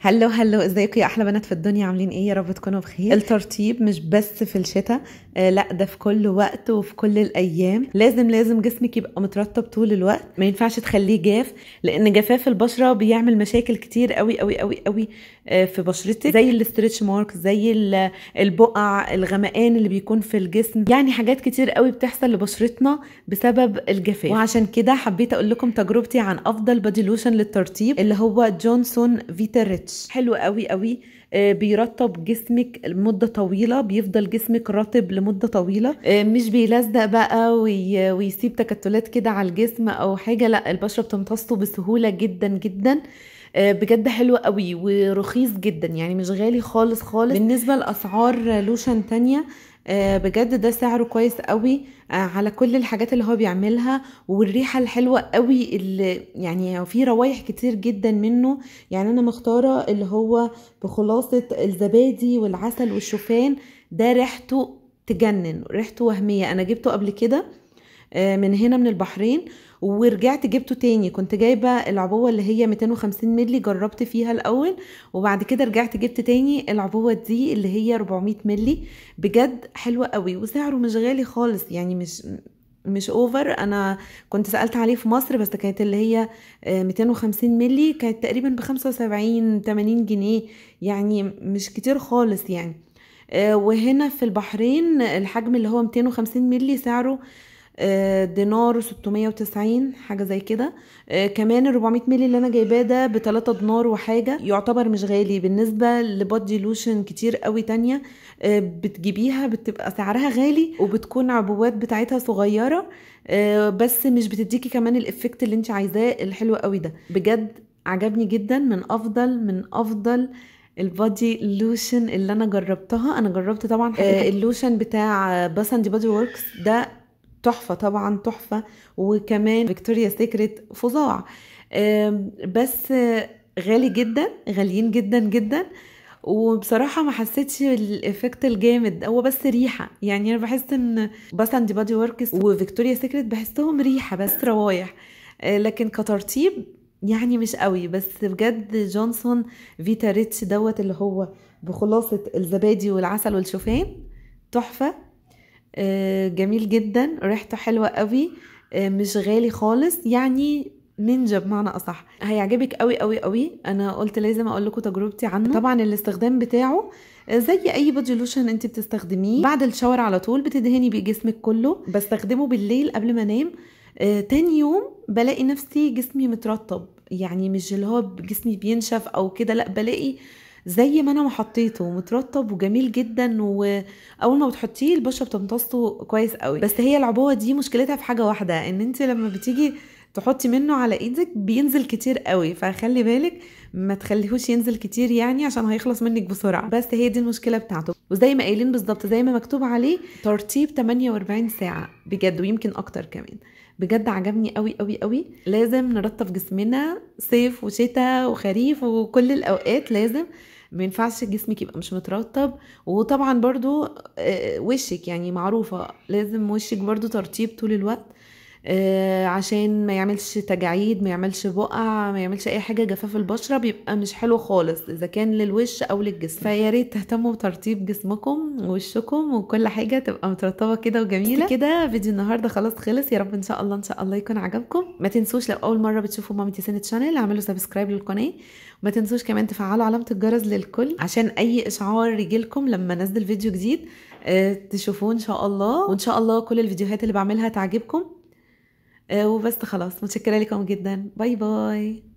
hello hello ازيكم يا أحلى بنات في الدنيا؟ عاملين إيه؟ يا رب تكونوا بخير. الترطيب مش بس في الشتاء آه لأ ده في كل وقت وفي كل الأيام. لازم لازم جسمك يبقى مترطب طول الوقت. ما ينفعش تخليه جاف لأن جفاف البشرة بيعمل مشاكل كتير قوي قوي قوي قوي آه في بشرتك. زي ال stretch mark زي ال- البقع الغمقان اللي بيكون في الجسم. يعني حاجات كتير قوي بتحصل لبشرتنا بسبب الجفاف. وعشان كده حبيت أقول لكم تجربتي عن أفضل body lotion للترطيب اللي هو Johnson Vita Rich حلو قوي قوي. آه، بيرطب جسمك لمدة طويلة بيفضل جسمك رطب لمدة طويلة. آه، مش بيلزق بقى وي- ويسيب تكتلات كده على الجسم أو حاجة لا البشرة بتمتصه بسهولة جدا جدا. بجد حلو قوي ورخيص جدا يعني مش غالي خالص خالص. بالنسبة لأسعار لوشن تانية آه، بجد ده سعره كويس قوي آه، على كل الحاجات اللي هو بيعملها. والريحة الحلوة قوي اللي يعني في روايح كتير جدا منه. يعني أنا مختارة اللي هو بخلاصة الزبادي والعسل والشوفان ده ريحته تجنن ريحته وهمية. أنا جبته قبل كده آه، من هنا من البحرين ورجعت جبته تاني. كنت جايبة العبوة اللي هي 250 ملي جربت فيها الأول وبعد كده رجعت جبت تاني العبوة دي اللي هي 400 ملي بجد حلوة قوي وسعره مش غالي خالص يعني مش مش اوفر أنا كنت سألت عليه في مصر بس كانت اللي هي آه، 250 ملي كانت تقريبا ب 75 80 جنيه يعني مش كتير خالص يعني. آه، وهنا في البحرين الحجم اللي هو 250 ملي سعره آه، دينار 690 حاجة زي كده. آه، كمان ال 400 ملي اللي أنا جايباه ده ب 3 دينار وحاجة. يعتبر مش غالي. بالنسبة لبادي لوشن كتير قوي تانية آه، بتجيبيها بتبقى سعرها غالي وبتكون عبوات بتاعتها صغيرة آه، بس مش بتديكي كمان ال effect اللي انت عايزاه الحلو قوي ده. بجد عجبني جدا. من أفضل من أفضل ال body lotion اللي أنا جربتها. أنا جربت طبعا آه، اللوشن بتاع Bath and Body Works ده تحفة طبعا تحفة. وكمان Victoria's Secret فظاع. بس غالي جدا غاليين جدا جدا. وبصراحة ما حسيتش ال effect الجامد. هو بس ريحة. يعني أنا بحس إن Bath and Body Works و Victoria's Secret بحسهم ريحة بس روايح. آه، لكن كترطيب يعني مش قوي. بس بجد Johnson Vita Rich دوت اللي هو بخلاصة الزبادي والعسل والشوفان تحفة. جميل جدا. ريحته حلوة قوي. آه، مش غالي خالص. يعني نينجا بمعنى أصح. هيعجبك قوي قوي قوي. أنا قلت لازم أقول لكم تجربتي عنه. طبعا الاستخدام بتاعه آه، زي أي body lotion أنت بتستخدميه. بعد ال shower على طول بتدهني بيه جسمك كله. بستخدمه بالليل قبل ما أنام. آه، تاني يوم بلاقي نفسي جسمي مترطب. يعني مش اللي هو جسمي بينشف أو كده. لأ بلاقي زي ما أنا ما حطيته مترطب وجميل جدا واول ما بتحطيه البشرة بتمتصه كويس قوي. بس هي العبوة دي مشكلتها في حاجة واحدة إن أنت لما بتيجي تحطي منه على إيدك بينزل كتير قوي. فخلي بالك ما تخليهوش ينزل كتير يعني عشان هيخلص منك بسرعة. بس هي دي المشكلة بتاعته. وزي ما قايلين بالظبط زي ما مكتوب عليه ترطيب 48 ساعة بجد ويمكن أكتر كمان. بجد عجبني قوي قوي قوي. لازم نرطب جسمنا صيف وشتاء وخريف وكل الأوقات لازم ما ينفعش جسمك يبقى مش مترطب. وطبعا برضو آه، وشك يعني معروفة لازم وشك برضو ترطيب طول الوقت. آه، عشان ما يعملش تجاعيد ما يعملش بقع ما يعملش أي حاجة جفاف البشرة بيبقى مش حلو خالص. إذا كان للوش أو للجسم. فيا ريت تهتموا بترطيب جسمكم ووشكم وكل حاجة تبقى مترطبة كده وجميلة. كده فيديو النهارده خلاص خلص. يا رب إن شاء الله إن شاء الله يكون عجبكم. ما تنسوش لو أول مرة بتشوفوا مامتي سنة channel اعملوا subscribe للقناة. وما تنسوش كمان تفعلوا علامة الجرس للكل عشان أي إشعار يجيلكم لما أنزل فيديو جديد آه، تشوفوه إن شاء الله. وإن شاء الله كل الفيديوهات اللي بعملها تعجبكم. آه، وبس خلاص متشكرة لكم جدا. باي باي.